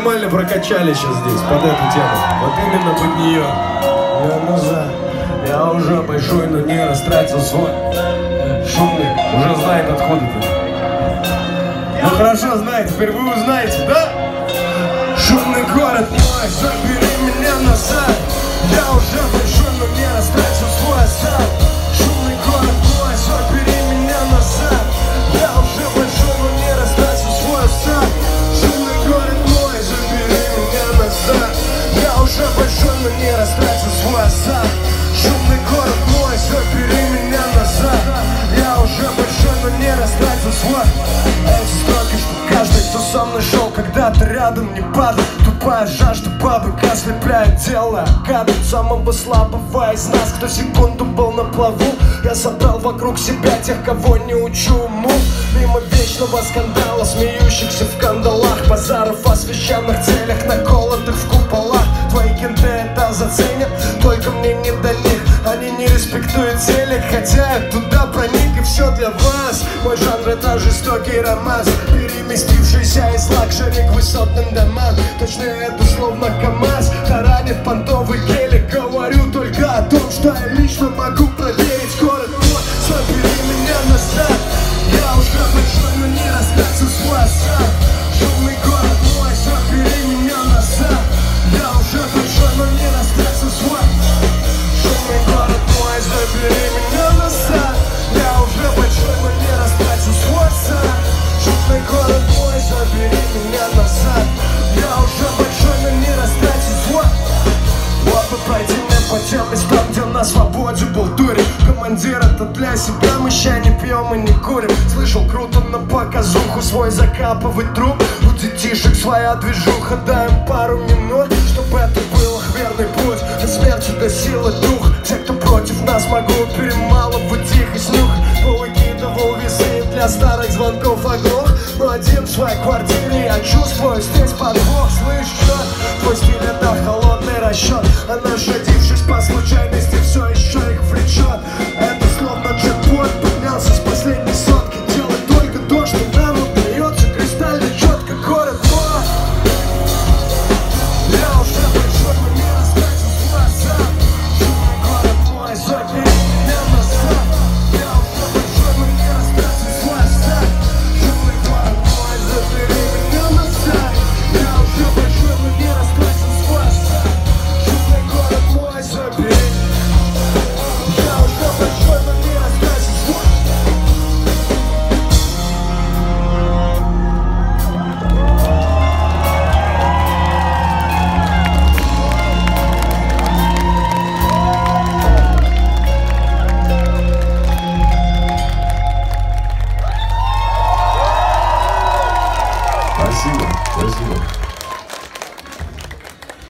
Нормально прокачали сейчас здесь, под эту тему. Вот именно под нее. Я назад. Я уже большой, но не растратил свой шумный. Уже знает, откуда ты. Ну хорошо, знает, теперь вы узнаете, да? Шумный город мой, забери меня назад. Уже большой, но не растратил свой осад. Шумный город мой, забери меня назад. Я уже большой, но не растратил свой Эти строки, что каждый, кто со мной шел когда-то рядом не падал. Тупая жажда бабы ослепляет тело Гадает самого слабого из нас, кто секунду был на плаву. Я собрал вокруг себя тех, кого не учу уму. Мимо вечного скандала, смеющихся в кандалах Базаров о священных целях, наколотых в я туда проник и все для вас. Мой жанр это жестокий романс Переместившийся из luxury к высотным домам. Точно это словно КамАЗ Таранит понтовый гелик. Говорю только о том, что я лично могу был дурень Командир, это для себя мы ща не пьем и не курим. Слышал круто на показуху свой закапывать труп. У детишек своя движуха, дай им пару минут Чтобы это был их верный путь От смерти до силы дух. Те, кто против нас, могу перемалывать их и снюх Повыкидывал весы для старых звонков оглох Но один в своей квартире я чувствую здесь подвох Слышь, что? Твой Спасибо, спасибо.